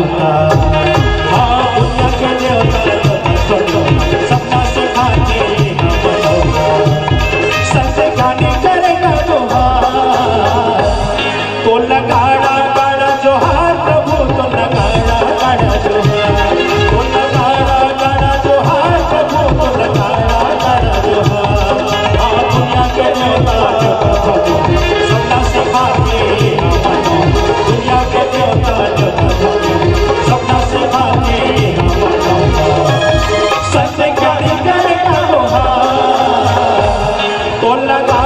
love. con la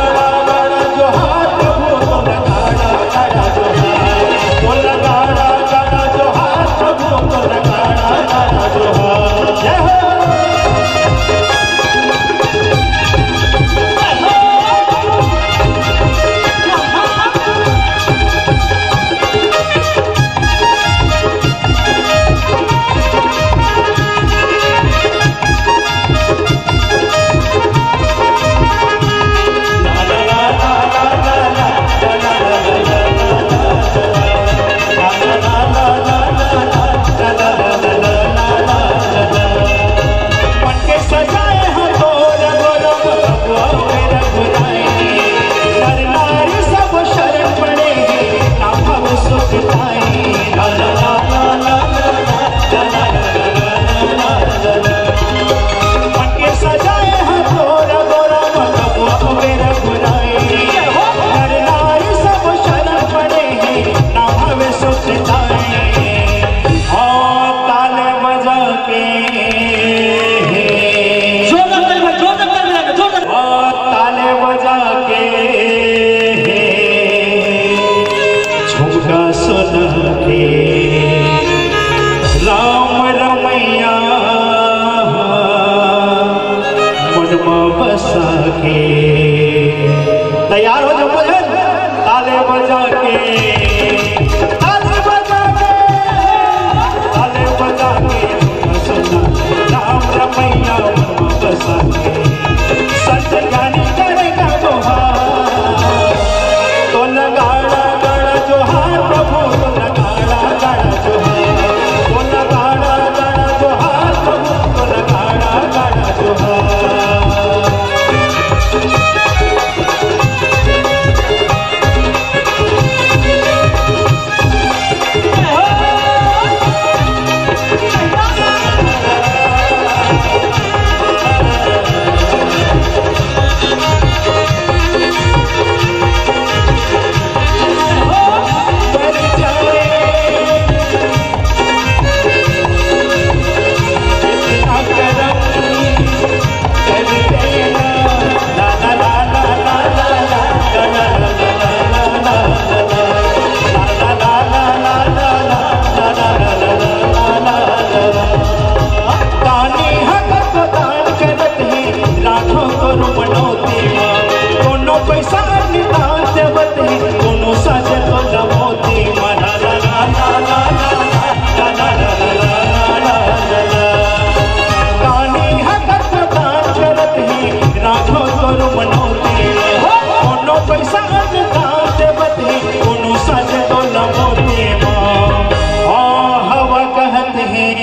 सके तैयार हो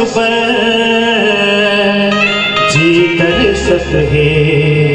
उस पर जी कर सके।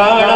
लगा गाड़ा गाड़ा जो है